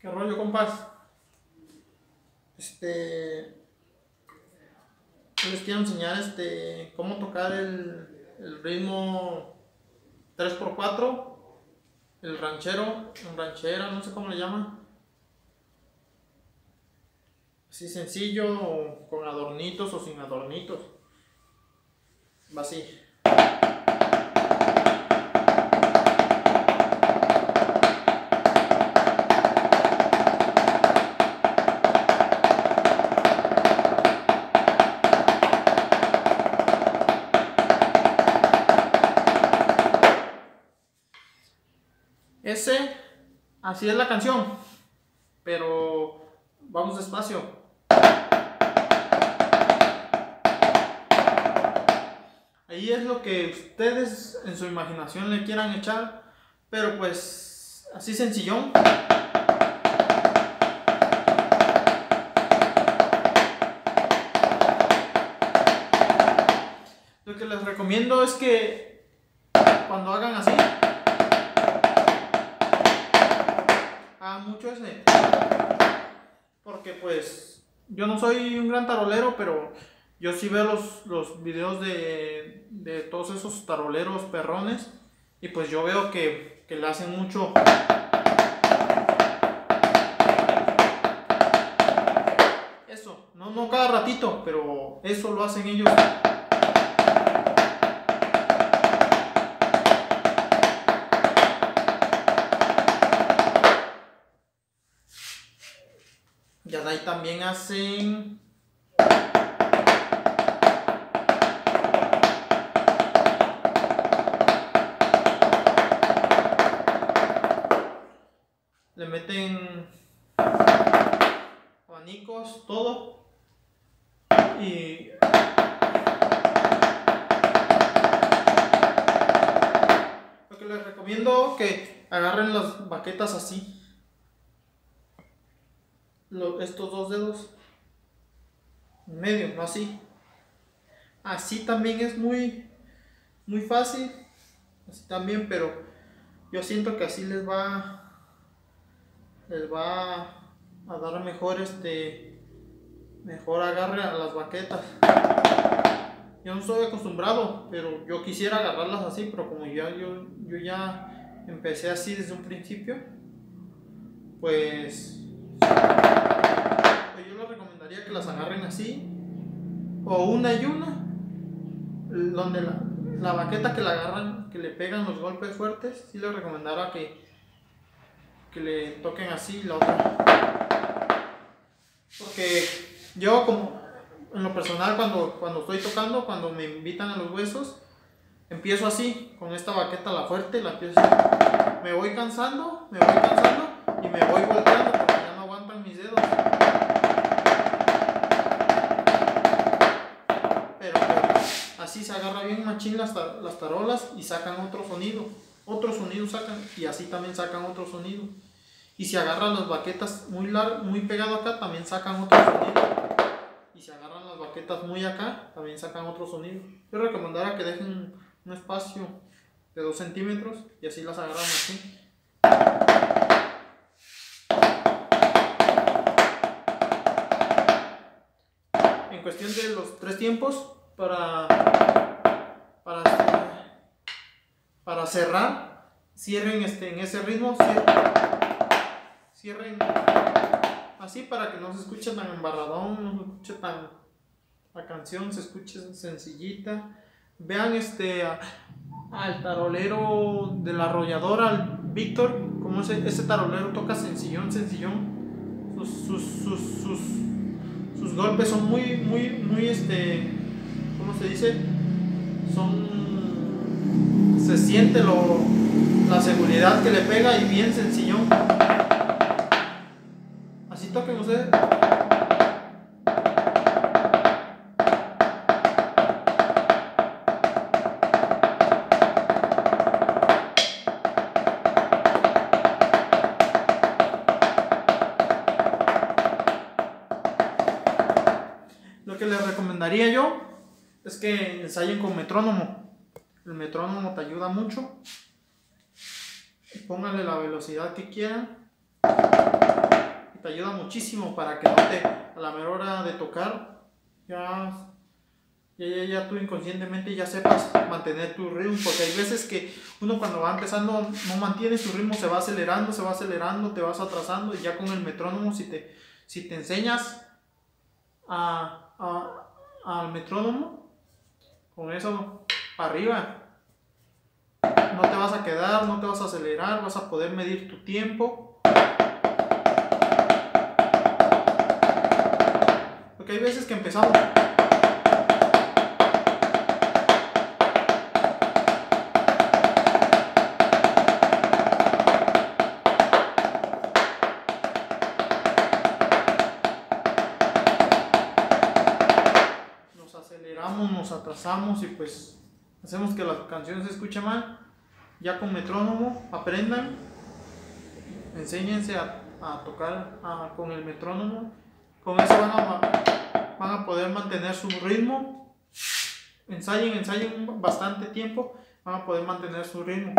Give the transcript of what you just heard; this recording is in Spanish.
¿Qué rollo, compas? Este. Les quiero enseñar este cómo tocar el, el ritmo 3x4, el ranchero, ranchera, no sé cómo le llaman. Así sencillo, con adornitos o sin adornitos. Va así. Así es la canción, pero vamos despacio. Ahí es lo que ustedes en su imaginación le quieran echar, pero pues así sencillón. Lo que les recomiendo es que cuando hagan así, Porque pues yo no soy un gran tarolero, pero yo sí veo los, los videos de, de todos esos taroleros perrones. Y pues yo veo que, que le hacen mucho. Eso, no, no cada ratito, pero eso lo hacen ellos. También hacen. Le meten abanicos, todo. Y lo que les recomiendo que agarren las baquetas así lo- estos dos dedos en medio, no así. Así también es muy, muy fácil. Así también, pero yo siento que así les va, les va a dar mejor este, mejor agarre a las baquetas. Yo no estoy acostumbrado, pero yo quisiera agarrarlas así, pero como ya yo, yo ya empecé así desde un principio, pues yo les recomendaría que las agarren así, o una y una, donde la, la baqueta que la agarran, que le pegan los golpes fuertes, sí les recomendaría que, que le toquen así la otra. Porque yo como en lo personal cuando, cuando estoy tocando, cuando me invitan a los huesos, empiezo así, con esta baqueta la fuerte, la empiezo así. Me voy cansando, me voy cansando bien machín las, las tarolas y sacan otro sonido. Otro sonido sacan y así también sacan otro sonido. Y si agarran las baquetas muy lar muy pegado acá, también sacan otro sonido. Y si agarran las baquetas muy acá, también sacan otro sonido. Yo recomendaría que dejen un espacio de 2 centímetros y así las agarran así. En cuestión de los tres tiempos, para, para, para cerrar, cierren este, en ese ritmo, cierren, así para que no se escuche tan embarradón, no se escuche tan la canción, se escuche sencillita. Vean este al tarolero de la arrolladora, al Víctor, como ese, ese tarolero toca sencillón, sencillón. Sus, sus, sus, sus, sus golpes son muy, muy, muy, este, ¿cómo se dice? Son, se siente lo, la seguridad que le pega y bien sencillón. Así toquen ustedes. Lo que les recomendaría yo es que ensayen con metrónomo. El metrónomo te ayuda mucho. Pónganle la velocidad que quieran. te ayuda muchísimo para que no te, a la mejor hora de tocar, ya, ya, ya, ya tú inconscientemente ya sepas mantener tu ritmo, porque hay veces que uno cuando va empezando no mantiene su ritmo, se va acelerando, se va acelerando, te vas atrasando y ya con el metrónomo si te, si te enseñas a, al metrónomo, con eso para arriba, no te vas a quedar, no te vas a acelerar, vas a poder medir tu tiempo. Porque hay veces que empezamos atrasamos y pues hacemos que la canción se escuche mal. Ya con metrónomo, aprendan, enséñense a, tocar con el metrónomo. Con eso van a, van a poder mantener su ritmo. Ensayen, ensayen bastante tiempo, van a poder mantener su ritmo.